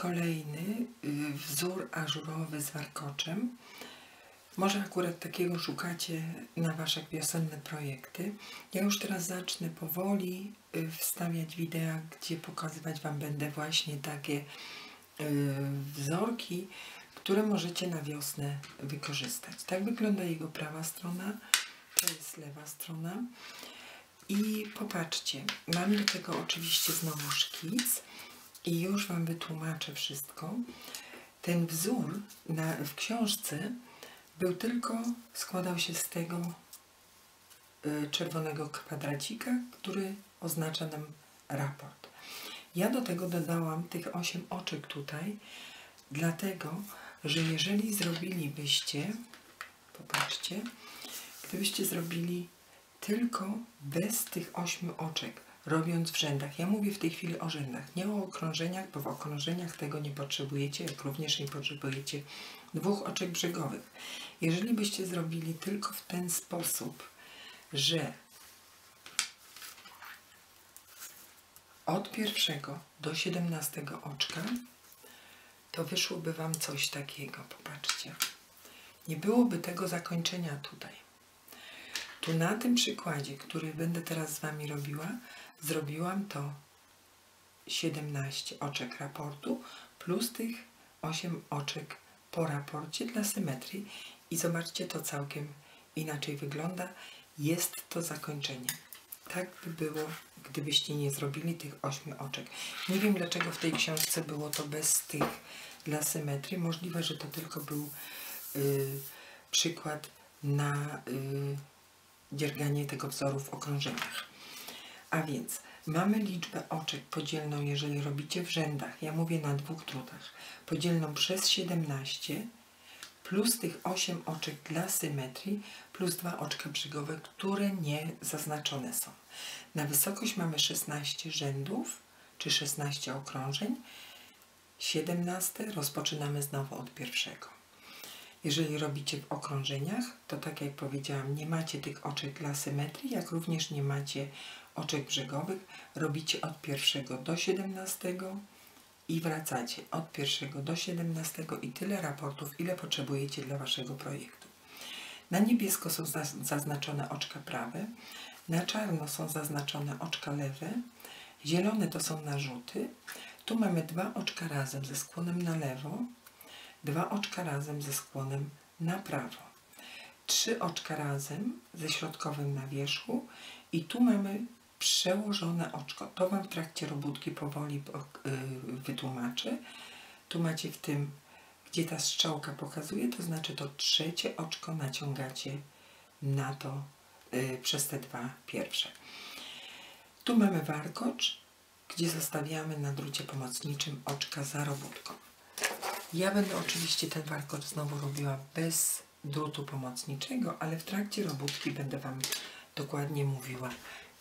kolejny y, wzór ażurowy z warkoczem. Może akurat takiego szukacie na Wasze wiosenne projekty. Ja już teraz zacznę powoli y, wstawiać wideo, gdzie pokazywać Wam będę właśnie takie y, wzorki, które możecie na wiosnę wykorzystać. Tak wygląda jego prawa strona, to jest lewa strona. I popatrzcie, mam do tego oczywiście znowu szkic i już Wam wytłumaczę wszystko. Ten wzór na, w książce był tylko, składał się z tego y, czerwonego kwadracika, który oznacza nam raport. Ja do tego dodałam tych 8 oczek tutaj, dlatego, że jeżeli zrobilibyście, popatrzcie, gdybyście zrobili tylko bez tych 8 oczek, robiąc w rzędach. Ja mówię w tej chwili o rzędach, nie o okrążeniach, bo w okrążeniach tego nie potrzebujecie, jak również nie potrzebujecie dwóch oczek brzegowych. Jeżeli byście zrobili tylko w ten sposób, że od pierwszego do siedemnastego oczka, to wyszłoby Wam coś takiego. Popatrzcie. Nie byłoby tego zakończenia tutaj. Tu na tym przykładzie, który będę teraz z Wami robiła, zrobiłam to 17 oczek raportu plus tych 8 oczek po raporcie dla symetrii i zobaczcie, to całkiem inaczej wygląda. Jest to zakończenie. Tak by było, gdybyście nie zrobili tych 8 oczek. Nie wiem, dlaczego w tej książce było to bez tych dla symetrii. Możliwe, że to tylko był y, przykład na y, dzierganie tego wzoru w okrążeniach. A więc mamy liczbę oczek podzielną, jeżeli robicie w rzędach, ja mówię na dwóch drutach, podzielną przez 17 plus tych 8 oczek dla symetrii plus dwa oczka brzegowe, które nie zaznaczone są. Na wysokość mamy 16 rzędów, czy 16 okrążeń. 17 rozpoczynamy znowu od pierwszego. Jeżeli robicie w okrążeniach, to tak jak powiedziałam, nie macie tych oczek dla symetrii, jak również nie macie oczek brzegowych. Robicie od pierwszego do 17 i wracacie od pierwszego do 17 i tyle raportów, ile potrzebujecie dla Waszego projektu. Na niebiesko są zaznaczone oczka prawe, na czarno są zaznaczone oczka lewe, zielone to są narzuty. Tu mamy dwa oczka razem ze skłonem na lewo, dwa oczka razem ze skłonem na prawo, trzy oczka razem ze środkowym na wierzchu i tu mamy przełożone oczko. To Wam w trakcie robótki powoli y, wytłumaczę. Tu macie w tym, gdzie ta strzałka pokazuje, to znaczy to trzecie oczko naciągacie na to y, przez te dwa pierwsze. Tu mamy warkocz, gdzie zostawiamy na drucie pomocniczym oczka za robótką. Ja będę oczywiście ten warkocz znowu robiła bez drutu pomocniczego, ale w trakcie robótki będę Wam dokładnie mówiła,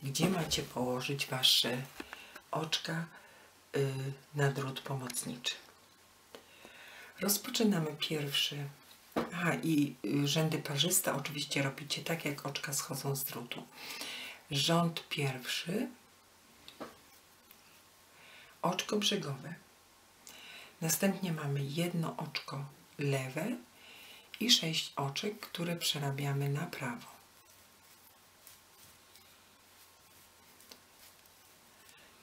gdzie macie położyć Wasze oczka y, na drut pomocniczy. Rozpoczynamy pierwszy. Aha, i y, rzędy parzyste oczywiście robicie tak, jak oczka schodzą z drutu. Rząd pierwszy, oczko brzegowe. Następnie mamy jedno oczko lewe i sześć oczek, które przerabiamy na prawo.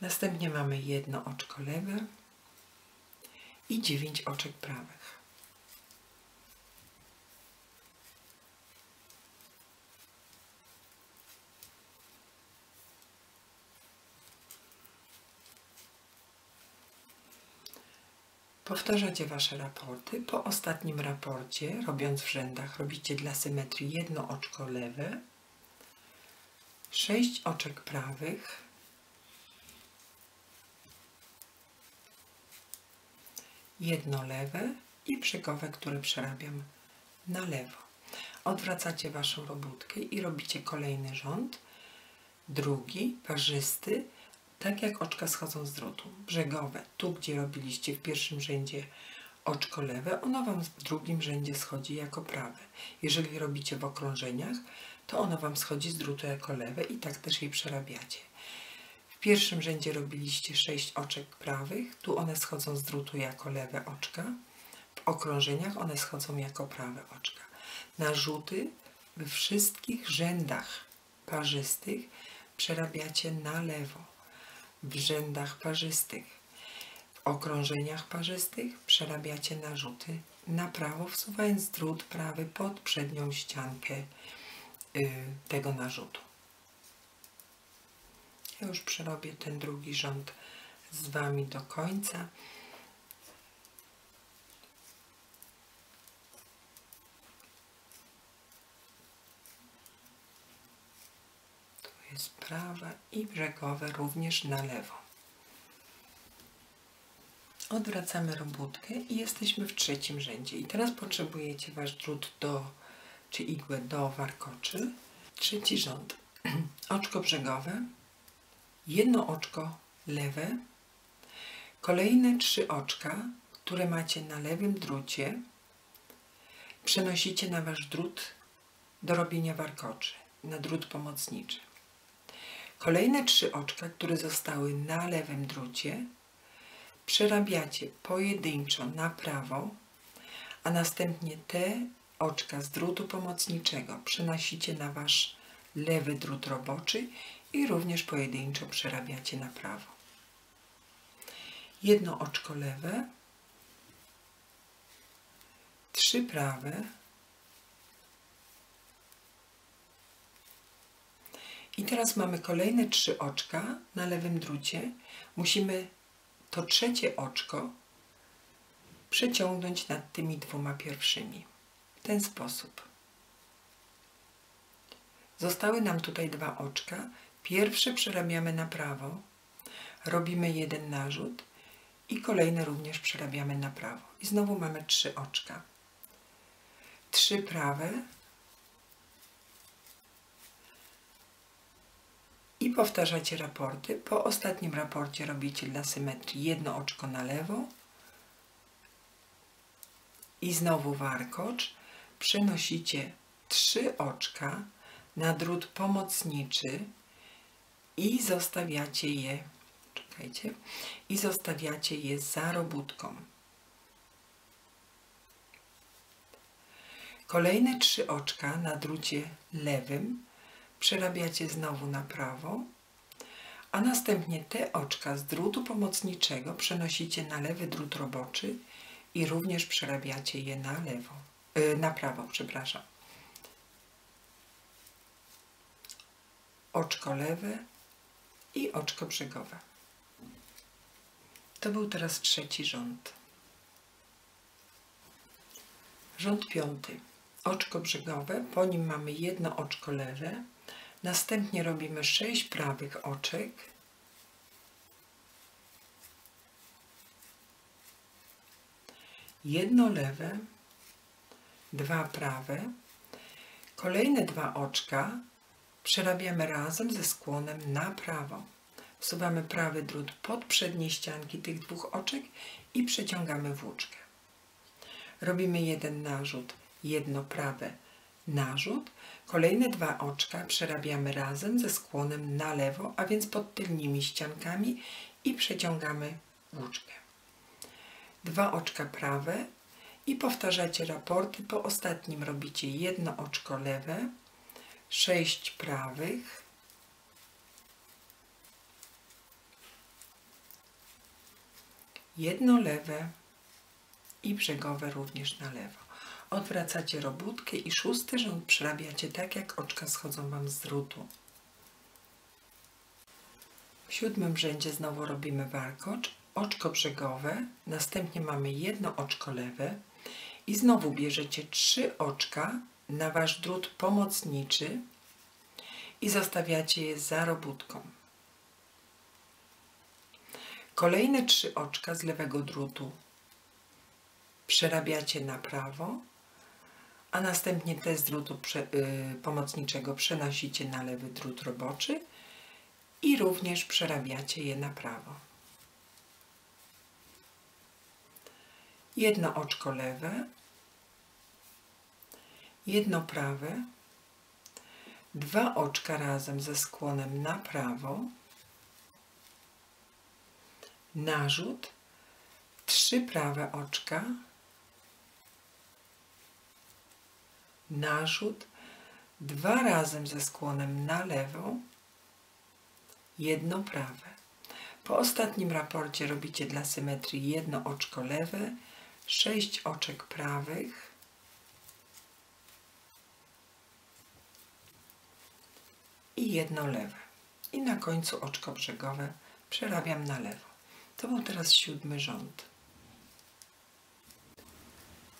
Następnie mamy jedno oczko lewe i dziewięć oczek prawych. Powtarzacie Wasze raporty. Po ostatnim raporcie, robiąc w rzędach, robicie dla symetrii jedno oczko lewe, sześć oczek prawych, jedno lewe i brzegowe, które przerabiam na lewo. Odwracacie Waszą robótkę i robicie kolejny rząd, drugi, parzysty, tak jak oczka schodzą z drutu. Brzegowe, tu gdzie robiliście w pierwszym rzędzie oczko lewe, ono Wam w drugim rzędzie schodzi jako prawe. Jeżeli robicie w okrążeniach, to ono Wam schodzi z drutu jako lewe i tak też je przerabiacie. W pierwszym rzędzie robiliście 6 oczek prawych, tu one schodzą z drutu jako lewe oczka. W okrążeniach one schodzą jako prawe oczka. Narzuty we wszystkich rzędach parzystych przerabiacie na lewo. W rzędach parzystych, w okrążeniach parzystych przerabiacie narzuty na prawo, wsuwając drut prawy pod przednią ściankę y, tego narzutu. Ja już przerobię ten drugi rząd z Wami do końca. Jest prawa i brzegowe również na lewo. Odwracamy robótkę i jesteśmy w trzecim rzędzie. I teraz potrzebujecie Wasz drut do, czy igłę do warkoczy. Trzeci rząd. Oczko brzegowe, jedno oczko lewe, kolejne trzy oczka, które macie na lewym drucie, przenosicie na Wasz drut do robienia warkoczy, na drut pomocniczy. Kolejne trzy oczka, które zostały na lewym drucie, przerabiacie pojedynczo na prawo, a następnie te oczka z drutu pomocniczego przenosicie na Wasz lewy drut roboczy i również pojedynczo przerabiacie na prawo. Jedno oczko lewe, trzy prawe i teraz mamy kolejne trzy oczka na lewym drucie. Musimy to trzecie oczko przeciągnąć nad tymi dwoma pierwszymi. W ten sposób. Zostały nam tutaj dwa oczka. Pierwsze przerabiamy na prawo, robimy jeden narzut i kolejne również przerabiamy na prawo. I znowu mamy trzy oczka. Trzy prawe powtarzacie raporty. Po ostatnim raporcie robicie dla symetrii jedno oczko na lewo i znowu warkocz. Przenosicie trzy oczka na drut pomocniczy i zostawiacie je, czekajcie, i zostawiacie je za robótką. Kolejne trzy oczka na drucie lewym przerabiacie znowu na prawo, a następnie te oczka z drutu pomocniczego przenosicie na lewy drut roboczy i również przerabiacie je na lewo, yy, na prawo, przepraszam. Oczko lewe i oczko brzegowe. To był teraz trzeci rząd. Rząd piąty. Oczko brzegowe, po nim mamy jedno oczko lewe, Następnie robimy 6 prawych oczek. Jedno lewe, dwa prawe. Kolejne dwa oczka przerabiamy razem ze skłonem na prawo. Wsuwamy prawy drut pod przednie ścianki tych dwóch oczek i przeciągamy włóczkę. Robimy jeden narzut, jedno prawe, narzut. Kolejne dwa oczka przerabiamy razem ze skłonem na lewo, a więc pod tylnymi ściankami i przeciągamy włóczkę. Dwa oczka prawe i powtarzacie raporty. Po ostatnim robicie jedno oczko lewe, sześć prawych, jedno lewe i brzegowe również na lewo. Odwracacie robótkę i szósty rząd przerabiacie tak, jak oczka schodzą Wam z drutu. W siódmym rzędzie znowu robimy warkocz, oczko brzegowe, następnie mamy jedno oczko lewe i znowu bierzecie trzy oczka na Wasz drut pomocniczy i zostawiacie je za robótką. Kolejne trzy oczka z lewego drutu przerabiacie na prawo a następnie te z drutu y, pomocniczego przenosicie na lewy drut roboczy i również przerabiacie je na prawo. Jedno oczko lewe, jedno prawe, dwa oczka razem ze skłonem na prawo narzut, trzy prawe oczka, narzut, dwa razem ze skłonem na lewo, jedno prawe. Po ostatnim raporcie robicie dla symetrii jedno oczko lewe, sześć oczek prawych, i jedno lewe. I na końcu oczko brzegowe przerabiam na lewo. To był teraz siódmy rząd.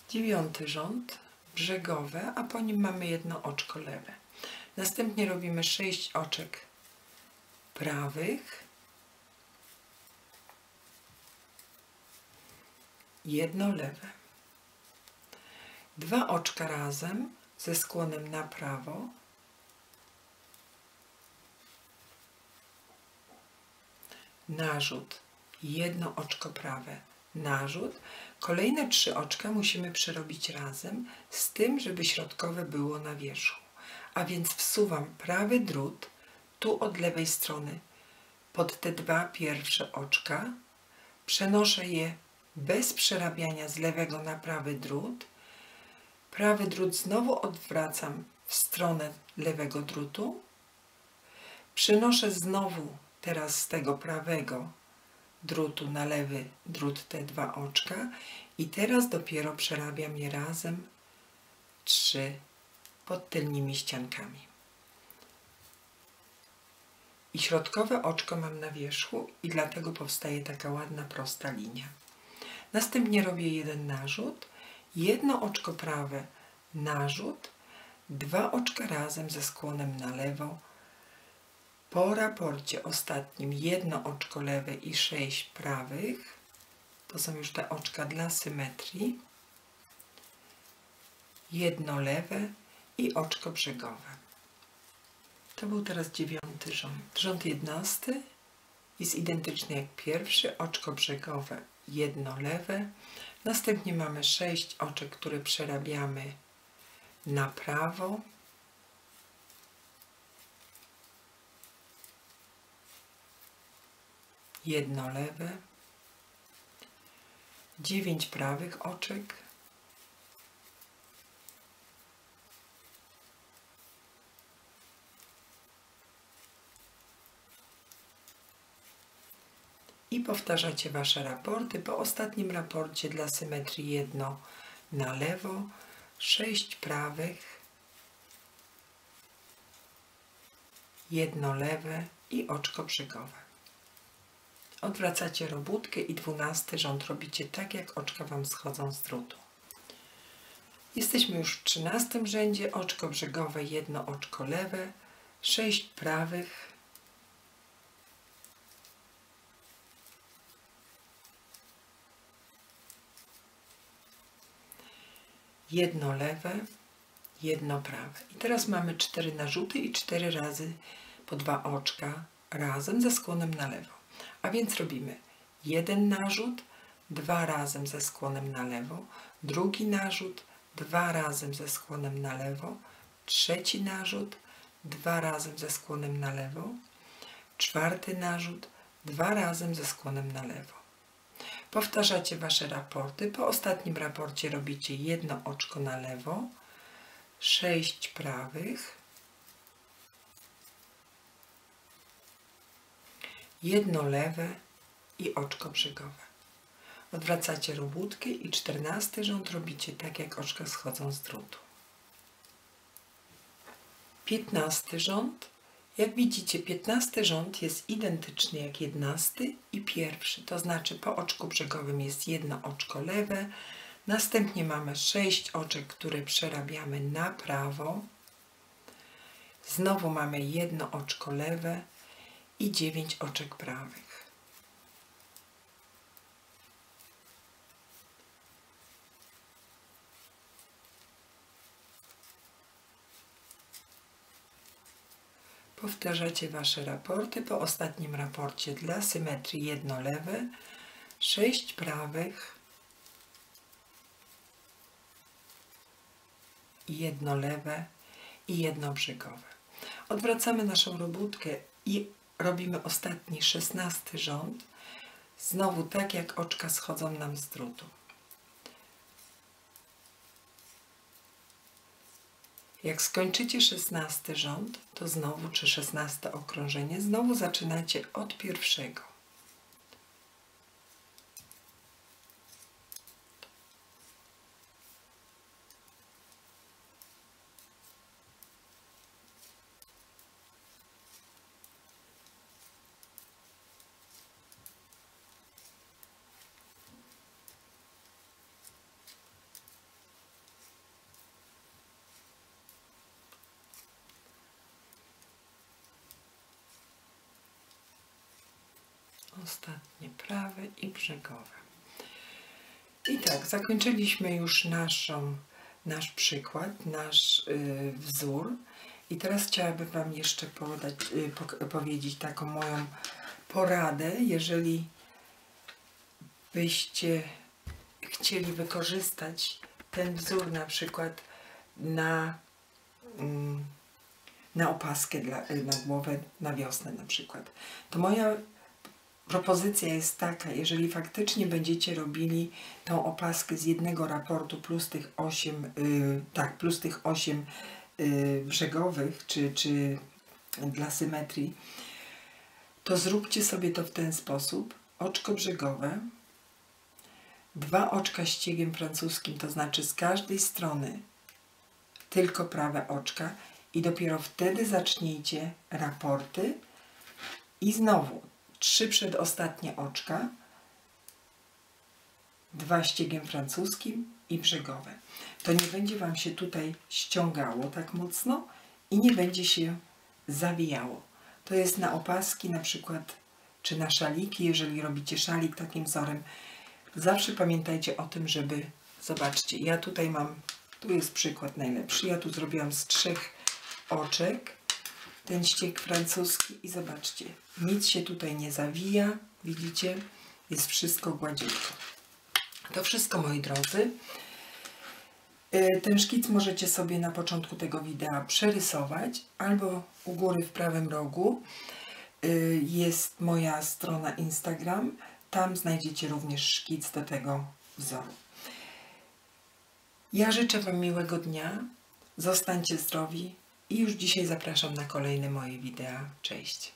Dziewiąty rząd, brzegowe, a po nim mamy jedno oczko lewe. Następnie robimy sześć oczek prawych, jedno lewe. Dwa oczka razem ze skłonem na prawo, narzut, jedno oczko prawe, narzut. Kolejne trzy oczka musimy przerobić razem, z tym, żeby środkowe było na wierzchu. A więc wsuwam prawy drut, tu od lewej strony, pod te dwa pierwsze oczka, przenoszę je bez przerabiania z lewego na prawy drut. Prawy drut znowu odwracam w stronę lewego drutu. Przenoszę znowu teraz z tego prawego drutu na lewy drut te dwa oczka i teraz dopiero przerabiam je razem trzy pod tylnymi ściankami. I środkowe oczko mam na wierzchu i dlatego powstaje taka ładna, prosta linia. Następnie robię jeden narzut, jedno oczko prawe narzut, dwa oczka razem ze skłonem na lewo, po raporcie ostatnim jedno oczko lewe i sześć prawych. To są już te oczka dla symetrii. Jedno lewe i oczko brzegowe. To był teraz dziewiąty rząd. Rząd jedenasty jest identyczny jak pierwszy. Oczko brzegowe, jedno lewe. Następnie mamy sześć oczek, które przerabiamy na prawo. Jedno lewe, dziewięć prawych oczek, i powtarzacie Wasze raporty. Po ostatnim raporcie dla symetrii jedno na lewo, sześć prawych, jedno lewe i oczko brzygowe. Odwracacie robótkę i dwunasty rząd robicie tak, jak oczka Wam schodzą z drutu. Jesteśmy już w trzynastym rzędzie, oczko brzegowe, jedno oczko lewe, sześć prawych, jedno lewe, jedno prawe. I teraz mamy cztery narzuty i cztery razy po dwa oczka razem ze skłonem na lewo. A więc robimy jeden narzut, dwa razem ze skłonem na lewo, drugi narzut, dwa razem ze skłonem na lewo, trzeci narzut, dwa razem ze skłonem na lewo, czwarty narzut, dwa razem ze skłonem na lewo. Powtarzacie Wasze raporty. Po ostatnim raporcie robicie jedno oczko na lewo, sześć prawych, jedno lewe i oczko brzegowe. Odwracacie robótkę i czternasty rząd robicie tak, jak oczka schodzą z drutu. Piętnasty rząd. Jak widzicie, piętnasty rząd jest identyczny jak jedenasty i pierwszy, to znaczy po oczku brzegowym jest jedno oczko lewe, następnie mamy sześć oczek, które przerabiamy na prawo, znowu mamy jedno oczko lewe, i dziewięć oczek prawych. Powtarzacie Wasze raporty. Po ostatnim raporcie dla symetrii jedno lewe, sześć prawych, jedno lewe i jedno brzygowe. Odwracamy naszą robótkę i robimy ostatni, szesnasty rząd. Znowu tak jak oczka schodzą nam z drutu. Jak skończycie szesnasty rząd, to znowu, czy szesnaste okrążenie, znowu zaczynacie od pierwszego. Ostatnie prawe i brzegowe. I tak, zakończyliśmy już naszą, nasz przykład, nasz y, wzór. I teraz chciałabym Wam jeszcze podać, y, po, powiedzieć taką moją poradę, jeżeli byście chcieli wykorzystać ten wzór na przykład na, mm, na opaskę dla, na głowę na wiosnę na przykład, to moja propozycja jest taka, jeżeli faktycznie będziecie robili tą opaskę z jednego raportu plus tych 8, yy, tak, plus tych 8 yy, brzegowych, czy, czy dla symetrii, to zróbcie sobie to w ten sposób. Oczko brzegowe, dwa oczka ściegiem francuskim, to znaczy z każdej strony tylko prawe oczka i dopiero wtedy zacznijcie raporty i znowu trzy przedostatnie oczka, dwa ściegiem francuskim i brzegowe. To nie będzie Wam się tutaj ściągało tak mocno i nie będzie się zawijało. To jest na opaski na przykład, czy na szaliki, jeżeli robicie szalik takim wzorem. Zawsze pamiętajcie o tym, żeby, zobaczcie, ja tutaj mam, tu jest przykład najlepszy, ja tu zrobiłam z trzech oczek, ten ścieg francuski i zobaczcie, nic się tutaj nie zawija, widzicie, jest wszystko gładziutko. To wszystko moi drodzy. Y, ten szkic możecie sobie na początku tego wideo przerysować albo u góry w prawym rogu y, jest moja strona Instagram. Tam znajdziecie również szkic do tego wzoru. Ja życzę Wam miłego dnia. Zostańcie zdrowi i już dzisiaj zapraszam na kolejne moje wideo. Cześć!